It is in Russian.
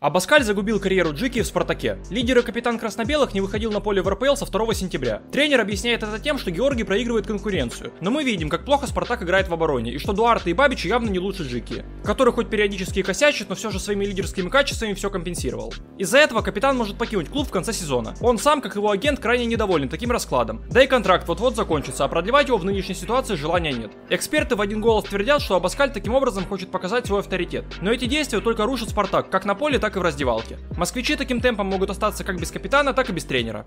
Абаскаль загубил карьеру Джики в Спартаке. Лидер и капитан красно-белых не выходил на поле в РПЛ со 2 сентября. Тренер объясняет это тем, что Георгий проигрывает конкуренцию. Но мы видим, как плохо Спартак играет в обороне, и что Дуарте и Бабич явно не лучше Джики, который хоть периодически и косячит, но все же своими лидерскими качествами все компенсировал. Из-за этого капитан может покинуть клуб в конце сезона. Он сам, как его агент, крайне недоволен таким раскладом. Да и контракт вот-вот закончится, а продлевать его в нынешней ситуации желания нет. Эксперты в один голос твердят, что Абаскаль таким образом хочет показать свой авторитет. Но эти действия только рушат Спартак, как на поле, так и в раздевалке. Москвичи таким темпом могут остаться как без капитана, так и без тренера.